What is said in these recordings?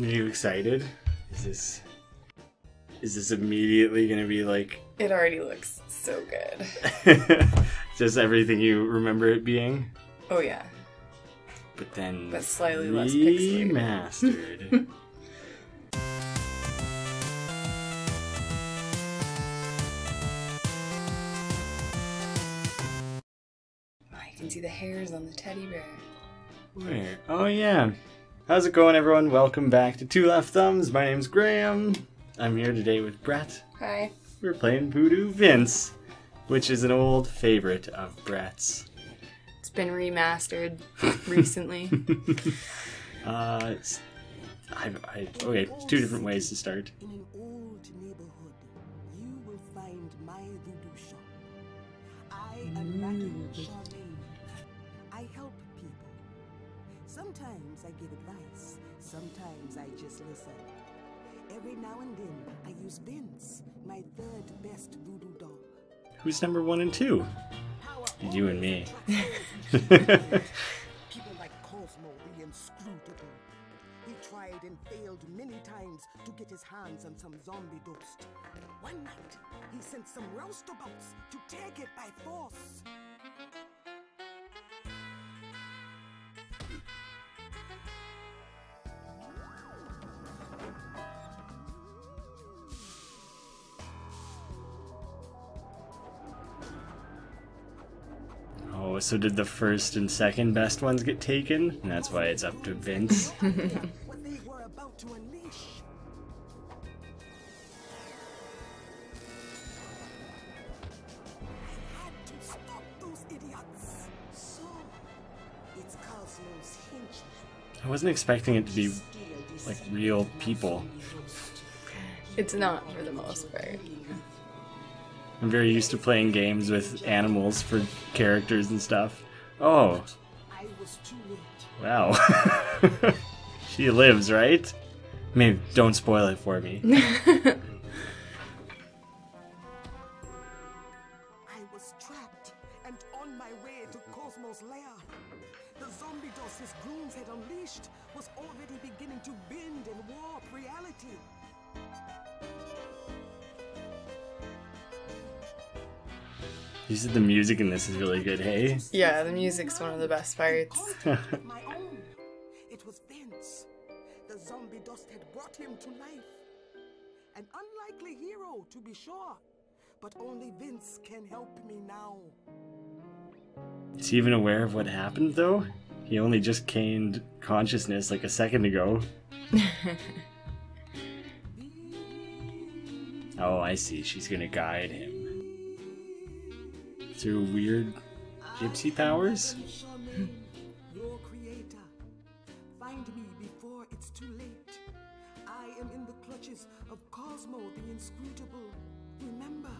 Are you excited? Is this is this immediately gonna be like It already looks so good. just everything you remember it being? Oh yeah. But then But slightly less pixelated. remastered. You can see the hairs on the teddy bear. Where? Oh yeah. How's it going everyone? Welcome back to Two Left Thumbs. My name's Graeme. I'm here today with Brette. Hi. We're playing Voodoo Vince, which is an old favorite of Brette's. It's been remastered recently. Uh, it's, I, I, okay, two different ways to start. In an old neighborhood, you will find my voodoo shop. I am Maggie Sometimes I give advice, sometimes I just listen. Every now and then, I use Vince, my third best voodoo doll. Who's number one and two? You and me. People like Kosmo the Inscrutable. He tried and failed many times to get his hands on some zombie dust. One night, he sent some roustabouts to take it by force. Oh, so did the first and second best ones get taken? And that's why it's up to Vince. What they were about to unleash. Had to stop those idiots. So, it's Kosmo's henchmen. I wasn't expecting it to be like real people. it's not for the most part. I'm very used to playing games with animals for characters and stuff. Oh, I was too late. wow. she lives, right? Maybe don't spoil it for me. I was trapped and on my way to Kosmo's lair. The zombie dust his goons had unleashed was already beginning to bend and warp reality. You said the music in this is really good, hey? Yeah, the music's one of the best parts. Of my own. It was Vince. The zombie dust had brought him to life. An unlikely hero, to be sure. But only Vince can help me now. Is he even aware of what happened, though? He only just gained consciousness like a second ago. Oh, I see. She's gonna guide him. Through weird gypsy powers? Your creator. Find me before it's too late. I am in the clutches of Kosmo the Inscrutable. Remember,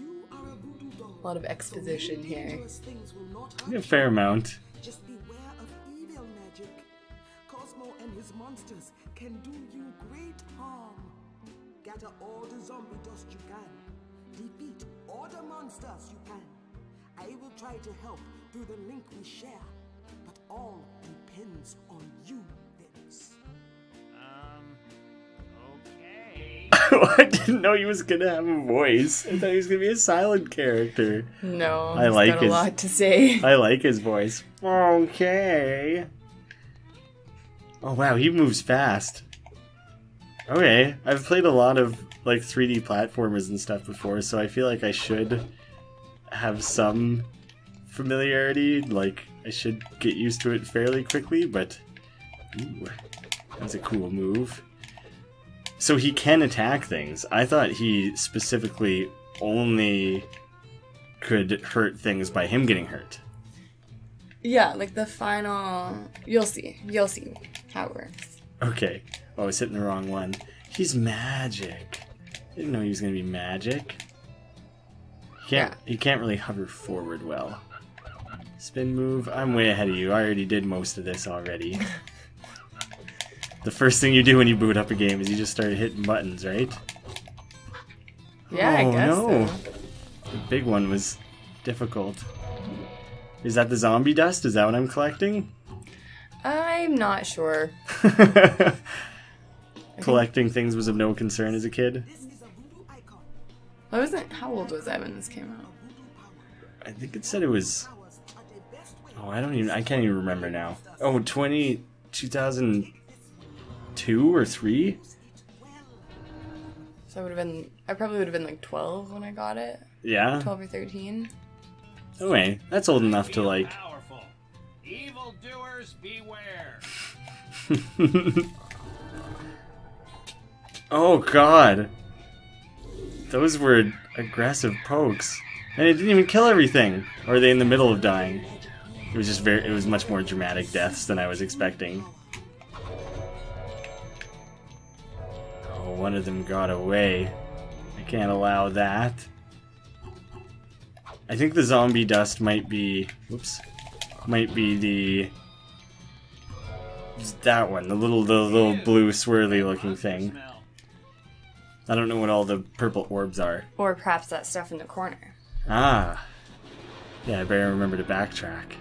you are a voodoo doll. A lot of exposition so here. dangerous will not hurt A fair amount. Just beware of evil magic. Kosmo and his monsters can do you great harm. Gather all the zombie dust you can. Defeat all the monsters you can. I try to help through the link we share. But all depends on you, Vince. Um, oh, I didn't know he was gonna have a voice. I thought he was gonna be a silent character. No, I he's like got his- a lot to say. I like his voice. Okay. Oh wow, he moves fast. Okay, I've played a lot of like 3D platformers and stuff before, so I feel like I should have some familiarity. Like I should get used to it fairly quickly, but ooh, that's a cool move. So he can attack things. I thought he specifically only could hurt things by him getting hurt. Yeah, like the final. You'll see. You'll see how it works. Okay. Oh, I was hitting the wrong one. He's magic. Didn't know he was gonna be magic. He can't. Yeah. He can't really hover forward well. Spin move. I'm way ahead of you. I already did most of this already. the first thing you do when you boot up a game is you just start hitting buttons, right? Yeah, I Oh, guess no. so. The big one was difficult. Is that the zombie dust? Is that what I'm collecting? I'm not sure. collecting things was of no concern as a kid. This is a voodoo icon. I wasn't. How old was I when this came out? I think it said it was. Oh, I don't even. I can't even remember now. Oh, 20, 2002 or three. So I would have been. I probably would have been like 12 when I got it. Yeah. 12 or 13. Anyway, that's old enough to like. powerful. Evil doers beware. Oh God. Those were aggressive pokes, and it didn't even kill everything. Or are they in the middle of dying? It was just very. It was much more dramatic deaths than I was expecting. Oh, one of them got away. I can't allow that. I think the zombie dust might be. Whoops. Might be the. That one, the little, the little blue swirly looking thing. I don't know what all the purple orbs are. Or perhaps that stuff in the corner. Ah. Yeah, I better remember to backtrack.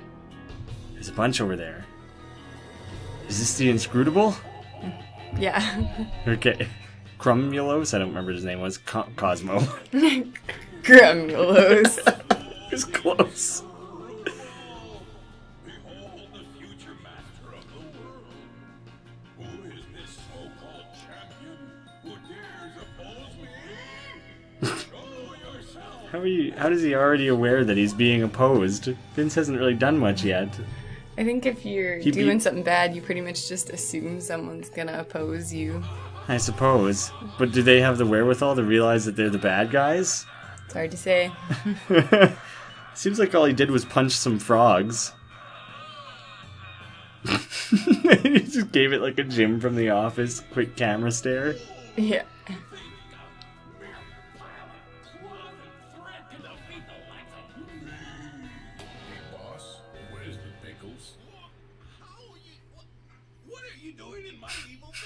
There's a bunch over there. Is this the inscrutable? Yeah. Okay. Crumulos? I don't remember his name was. Co- Kosmo. Grumulose. it was close. Behold the future master of the world. Who is this so-called champion who dares oppose me? How are you? How is he already aware that he's being opposed? Vince hasn't really done much yet. I think if you're He doing something bad, you pretty much just assume someone's gonna oppose you. I suppose. But do they have the wherewithal to realize that they're the bad guys? It's hard to say. Seems like all he did was punch some frogs. he just gave it like a Jim from the office quick camera stare. Yeah.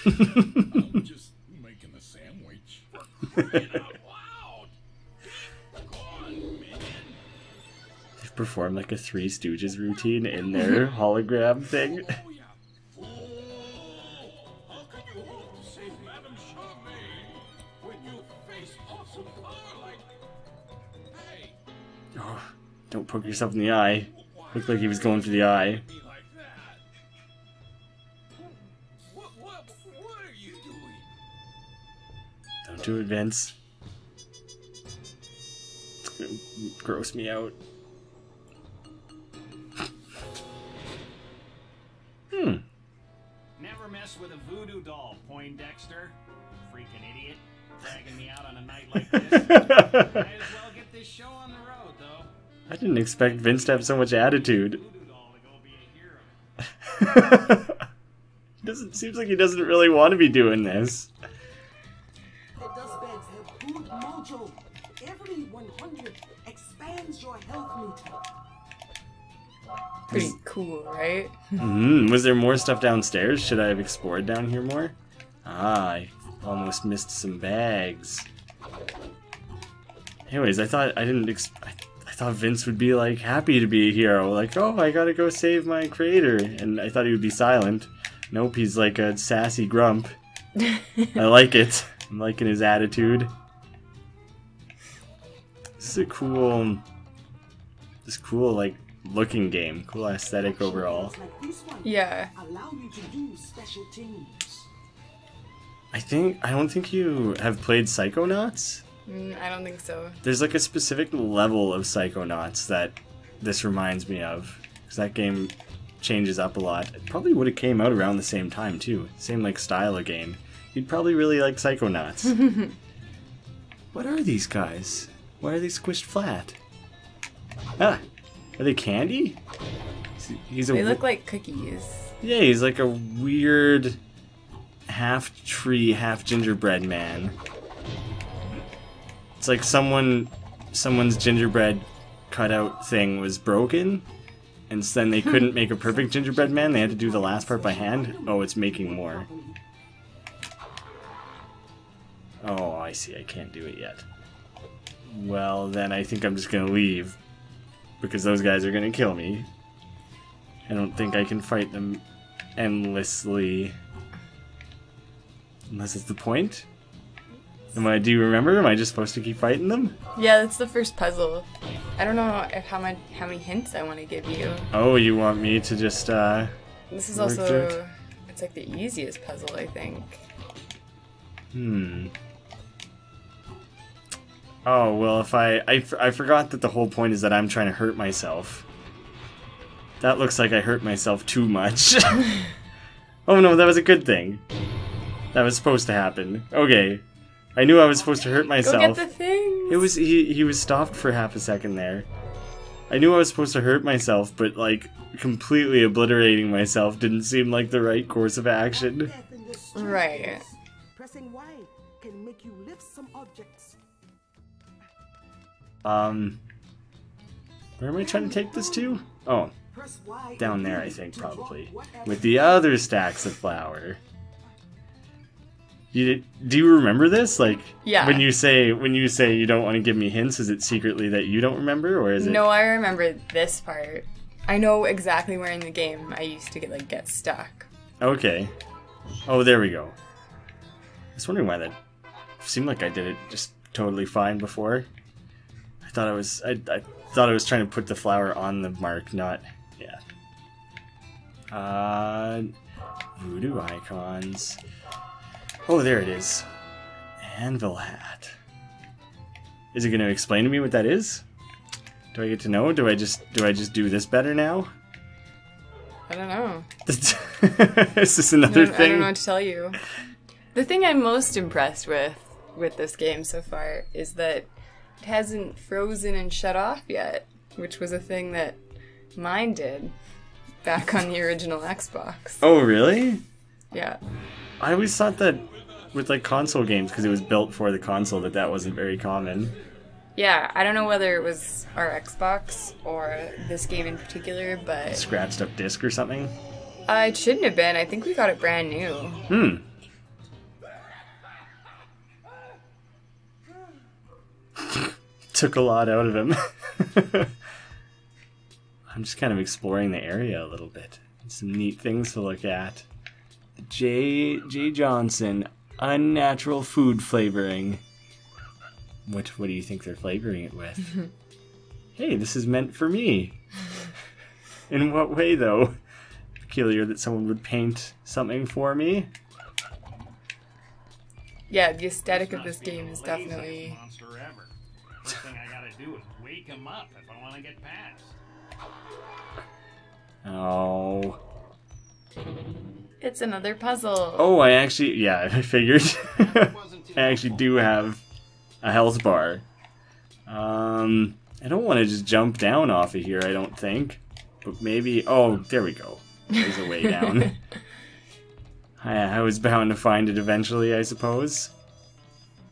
I'm just making a sandwich. For crying out loud! Go on, minion. They've performed like a Three Stooges routine in their hologram thing. Oh, yeah. Fool! How can you hope to save Madame Charmaine when you face awesome power like... Hey, Oh, don't poke yourself in the eye. Looked like he was going for the eye. What, what, what are you doing? Don't do it, Vince. It's gonna gross me out. Hmm. Never mess with a voodoo doll, Poindexter. Freaking idiot. Dragging me out on a night like this. Might as well get this show on the road, though. I didn't expect Vince to have so much attitude. doesn't seems like he doesn't really want to be doing this. The dust beds have good mojo. Every 100 expands your health meter. Pretty cool, right? Mm, was there more stuff downstairs? Should I have explored down here more? Ah, I almost missed some bags. Anyways, I thought I didn't. Ex- I, I thought Vince would be like happy to be a hero, like, oh, I gotta go save my creator, and I thought he would be silent. Nope, he's like a sassy grump. I like it. I'm liking his attitude. This is a cool, this cool like looking game, cool aesthetic overall. Like this one Yeah. allow you to do special things. I think I don't think you have played Psychonauts. Mm, I don't think so. There's like a specific level of Psychonauts that this reminds me of because that game changes up a lot. It probably would have came out around the same time too, same like style of game. You'd probably really like Psychonauts. what are these guys? Why are they squished flat? Ah, are they candy? He's- a They look like cookies. yeah, he's like a weird half tree, half gingerbread man. It's like someone someone's gingerbread cutout thing was broken and then they couldn't make a perfect gingerbread man. They had to do the last part by hand. Oh, it's making more. Oh, I see. I can't do it yet. Well, then I think I'm just going to leave because those guys are going to kill me. I don't think I can fight them endlessly. Unless it's the point. Am I? Do you remember? Am I just supposed to keep fighting them? Yeah, that's the first puzzle. I don't know if how much how many hints I want to give you. Oh, you want me to just uh This is Work through it. also it's like the easiest puzzle I think. Hmm. Oh well, if I—I forgot that the whole point is that I'm trying to hurt myself. That looks like I hurt myself too much. oh no, that was a good thing. That was supposed to happen. Okay, I knew I was supposed to hurt myself. Go myself. get the thing. It was he he was stopped for half a second there. I knew I was supposed to hurt myself, but like completely obliterating myself didn't seem like the right course of action. Death in the streets. Right. Pressing Y can make you lift some objects. Um Where am I trying to take this to? Oh, down there I think probably. With the other stacks of flour. You do you remember this? Like Yeah. when you say when you say you don't want to give me hints, is it secretly that you don't remember or is it No, I remember this part. I know exactly where in the game I used to get like get stuck. Okay. Oh, there we go. I was wondering why that seemed like I did it just totally fine before. I thought I was I, I thought I was trying to put the flower on the mark, not yeah. Uh voodoo icons. Oh, there it is. Anvil hat. Is it going to explain to me what that is? Do I get to know? Do I just do I just do this better now? I don't know. is this I another don't, I don't know what to tell you. The thing I'm most impressed with with this game so far is that it hasn't frozen and shut off yet, which was a thing that mine did back on the original Xbox. Oh, really? Yeah. I always thought that with like console games, because it was built for the console, that that wasn't very common. Yeah, I don't know whether it was our Xbox or this game in particular, but Scratched up disc or something. uh, it shouldn't have been. I think we got it brand new. Hmm. Took a lot out of him. I'm just kind of exploring the area a little bit. Some neat things to look at. J. J. Johnson, unnatural food flavoring. What What do you think they're flavoring it with? hey, this is meant for me. In what way, though? Peculiar that someone would paint something for me. Yeah, the aesthetic of this game is definitely. monster ever. First thing I gotta do is wake him up if I want to get past. Oh. It's another puzzle. Oh, I actually, yeah, I figured. I actually do have a health bar. Um, I don't want to just jump down off of here, I don't think. But maybe, oh, there we go. There's a way down. I, I was bound to find it eventually, I suppose.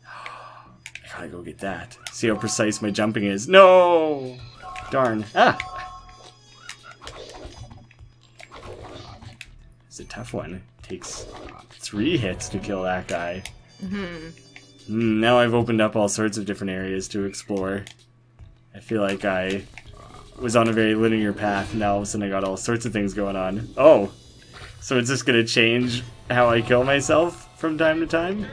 I gotta go get that. See how precise my jumping is. No! Darn. Ah! It's a tough one. It takes three hits to kill that guy. Mm, now I've opened up all sorts of different areas to explore. I feel like I was on a very linear path, and now all of a sudden I got all sorts of things going on. Oh! So it's just gonna change how I kill myself from time to time?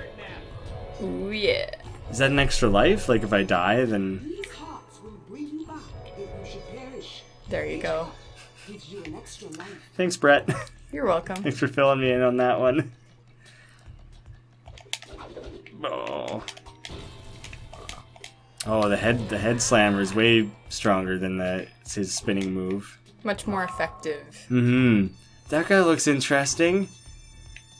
Ooh, yeah. Is that an extra life? Like if I die, then. These hearts will bring you back if you should perish. There you go. Gives you an extra life. Thanks, Brette. You're welcome. Thanks for filling me in on that one. Oh. Oh, the head the head slammer is way stronger than the his spinning move. Much more effective. Mm-hmm. That guy looks interesting.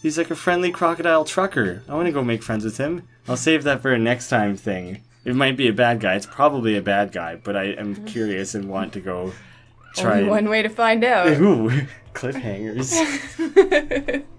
He's like a friendly crocodile trucker. I want to go make friends with him. I'll save that for a next time thing. It might be a bad guy. It's probably a bad guy, but I am curious and want to go try. Only one way to find out. Ooh, cliffhangers.